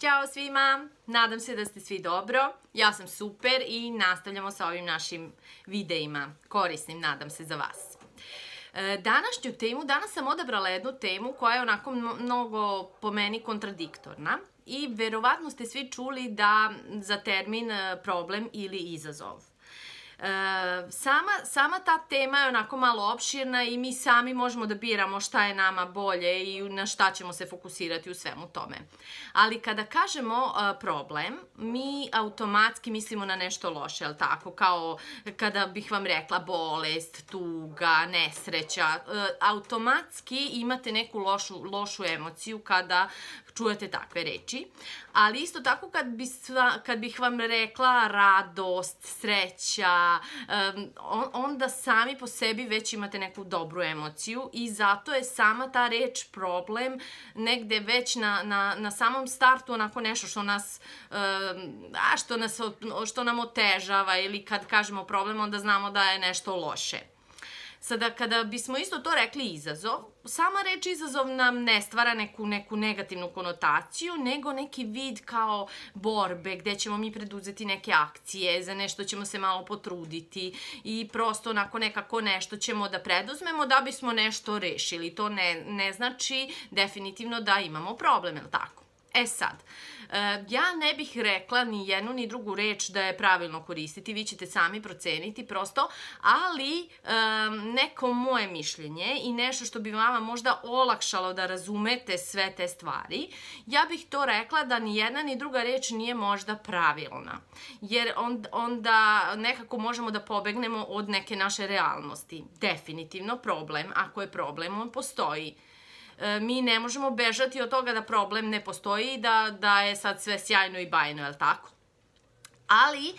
Ćao svima, nadam se da ste svi dobro, ja sam super i nastavljamo sa ovim našim videima, korisnim nadam se za vas. E, današnju temu, danas sam odabrala jednu temu koja je onako mnogo po meni kontradiktorna i verovatno ste svi čuli da za termin e, problem ili izazov. Sama, sama ta tema je onako malo opširna i mi sami možemo da biramo šta je nama bolje i na šta ćemo se fokusirati u svemu tome. Ali kada kažemo problem, mi automatski mislimo na nešto loše, jel tako? Kao kada bih vam rekla bolest, tuga, nesreća, automatski imate neku lošu, lošu emociju kada čujete takve reči. Ali isto tako kad, bi kad bih vam rekla radost, sreća, onda sami po sebi već imate neku dobru emociju i zato je sama ta reč problem negde već na, na, na samom startu onako nešto što nas, a što, nas, što nam otežava ili kad kažemo problem onda znamo da je nešto loše. Sada, kada bismo isto to rekli izazov, sama reč izazov nam ne stvara neku, neku negativnu konotaciju, nego neki vid kao borbe gde ćemo mi preduzeti neke akcije, za nešto ćemo se malo potruditi i prosto onako nekako nešto ćemo da preduzmemo da bismo nešto rešili. To ne, ne znači definitivno da imamo problem, je li tako? E sad, e, ja ne bih rekla ni jednu ni drugu reč da je pravilno koristiti, vi ćete sami proceniti prosto, ali neko moje mišljenje i nešto što bi vama možda olakšalo da razumete sve te stvari, ja bih to rekla da ni jedna ni druga reč nije možda pravilna. Jer onda nekako možemo da pobegnemo od neke naše realnosti. Definitivno problem, ako je problem, on postoji. E, mi ne možemo bežati od toga da problem ne postoji i da, da je sad sve sjajno i bajno, je li tako? Ali, e,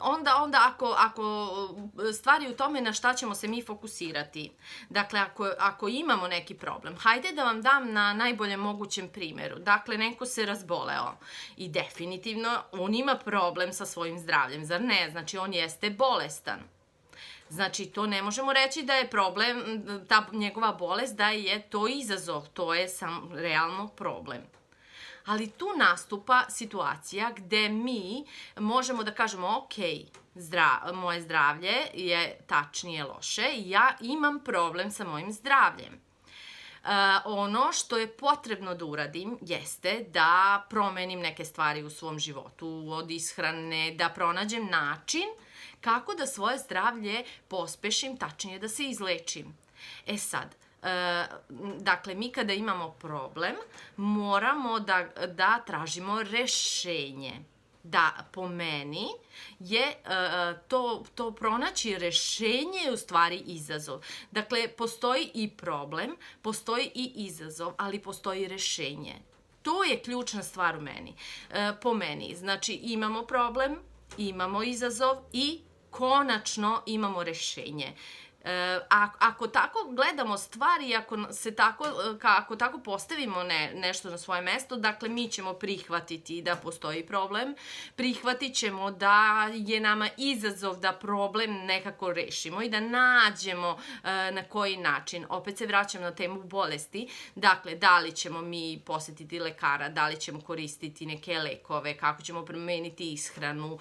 onda, onda ako, ako stvari u tome na šta ćemo se mi fokusirati. Dakle, ako, ako imamo neki problem, hajde da vam dam na najboljem mogućem primjeru. Dakle, neko se razboleo i definitivno on ima problem sa svojim zdravljem, zar ne? Znači, on jeste bolestan. Znači, to ne možemo reći da je problem, ta njegova bolest, da je to izazov, to je sam realno problem. Ali tu nastupa situacija gde mi možemo da kažemo, ok, zdra, moje zdravlje je tačnije loše, ja imam problem sa mojim zdravljem. Uh, ono što je potrebno da uradim jeste da promenim neke stvari u svom životu, od ishrane, da pronađem način kako da svoje zdravlje pospešim, tačnije da se izlečim. E sad, E, dakle, mi kada imamo problem, moramo da, da tražimo rešenje. Da, po meni je e, to, to pronaći rešenje je u stvari izazov. Dakle, postoji i problem, postoji i izazov, ali postoji rešenje. To je ključna stvar u meni, e, po meni. Znači, imamo problem, imamo izazov i konačno imamo rešenje. E, ako tako gledamo stvari, ako, se tako, e, ako tako postavimo ne, nešto na svoje mesto, dakle mi ćemo prihvatiti da postoji problem, prihvatit ćemo da je nama izazov da problem nekako rešimo i da nađemo e, na koji način. Opet se vraćam na temu bolesti, dakle da li ćemo mi posetiti lekara, da li ćemo koristiti neke lekove, kako ćemo promeniti ishranu.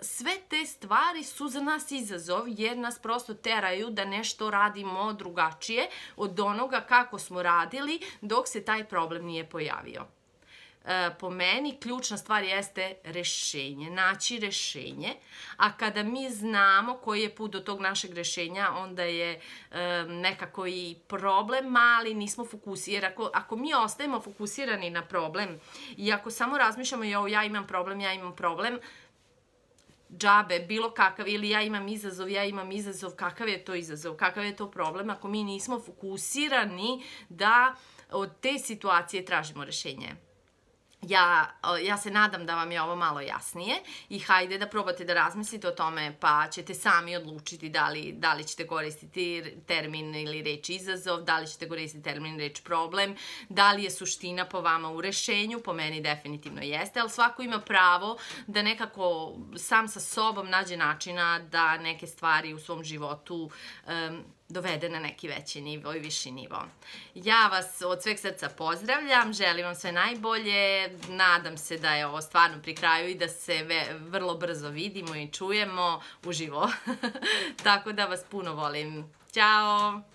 Sve te stvari su za nas izazov jer nas prosto teraju nešto radimo drugačije od onoga kako smo radili dok se taj problem nije pojavio. E, po meni ključna stvar jeste rešenje, naći rešenje, a kada mi znamo koji je put do tog našeg rešenja, onda je e, nekako i problem mali, nismo fokusirani. Ako, ako mi ostajemo fokusirani na problem i ako samo razmišljamo, jo, ja imam problem, ja imam problem, džabe, bilo kakav, ili ja imam izazov, ja imam izazov, kakav je to izazov, kakav je to problem ako mi nismo fokusirani da od te situacije tražimo rešenje. Ja, ja se nadam da vam je ovo malo jasnije i hajde da probate da razmislite o tome pa ćete sami odlučiti da li, da li ćete koristiti termin ili reč izazov, da li ćete koristiti termin reč problem, da li je suština po vama u rešenju, po meni definitivno jeste, ali svako ima pravo da nekako sam sa sobom nađe načina da neke stvari u svom životu um, dovede na neki veći nivo i viši nivo. Ja vas od sveg srca pozdravljam, želim vam sve najbolje, nadam se da je ovo stvarno pri kraju i da se vrlo brzo vidimo i čujemo uživo. Tako da vas puno volim. Ćao!